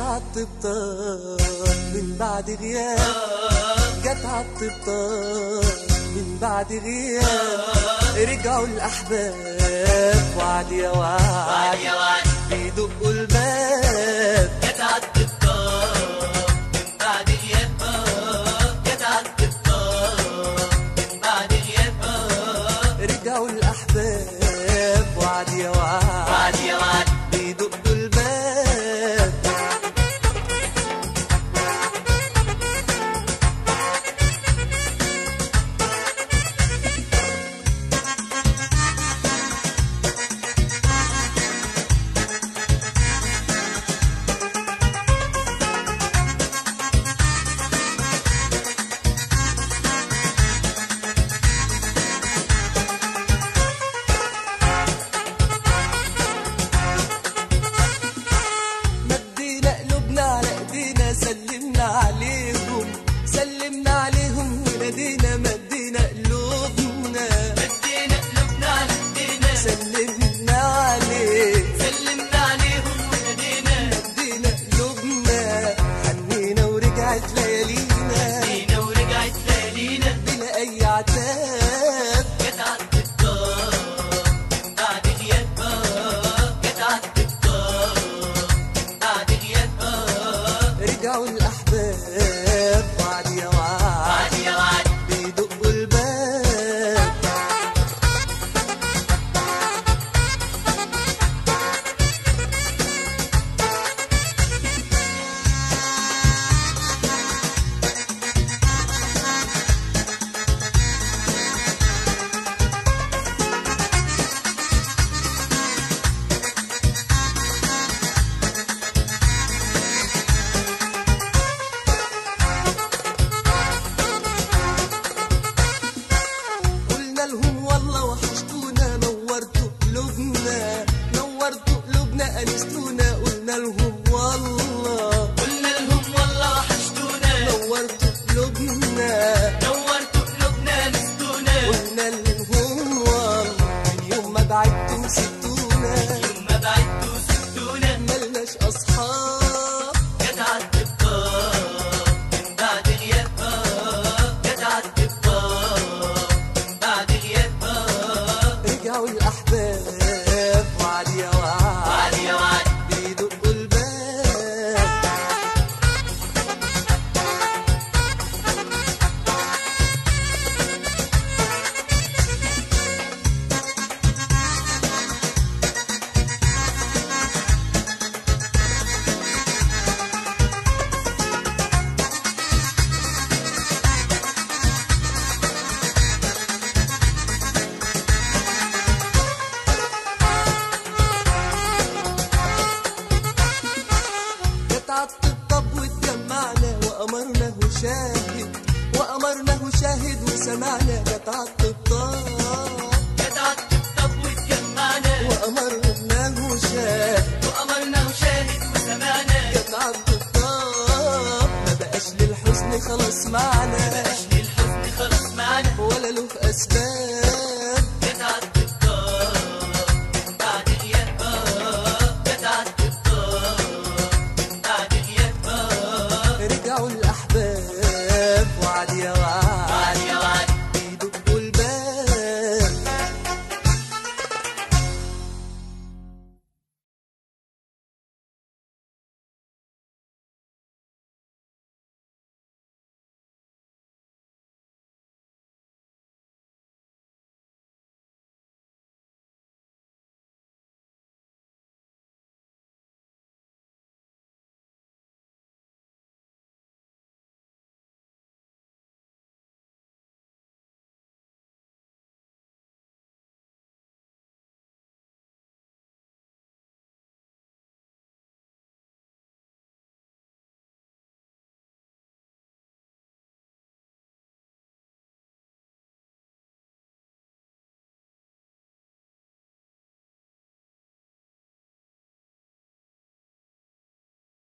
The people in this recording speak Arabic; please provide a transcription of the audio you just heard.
عالطبطان من بعد غياب جت عالطبطان من بعد غياب رجعوا الأحباب وعد يا وعد بيدقوا الباب جت عالطبطان من بعد غياب آه، جت عالطبطان من بعد غياب آه، رجعوا الأحباب وعد يا وعد وعد يا وعد سلمنا عليه سلمنا عليهم ونادينا مدينا قلوبنا حنينا ورجعت ليالينا. لينا ورجعت ليالينا. بلا أي عتاب جت من بعد غياب آه، جت من بعد غياب آه، رجعوا Jones. شاهد وسمعنا جت عالطبطب جت عالطبطب واتجمعنا وأمرناه شاهد وأمرنا وشاهد وسمعنا جت عالطبطب ما بقاش للحزن خلاص معنا بقاش للحزن خلاص معنا ولا له أسباب جت عالطبطان من بعد غياب جت عالطبطان من بعد غياب رجعوا الأحباب وعد يا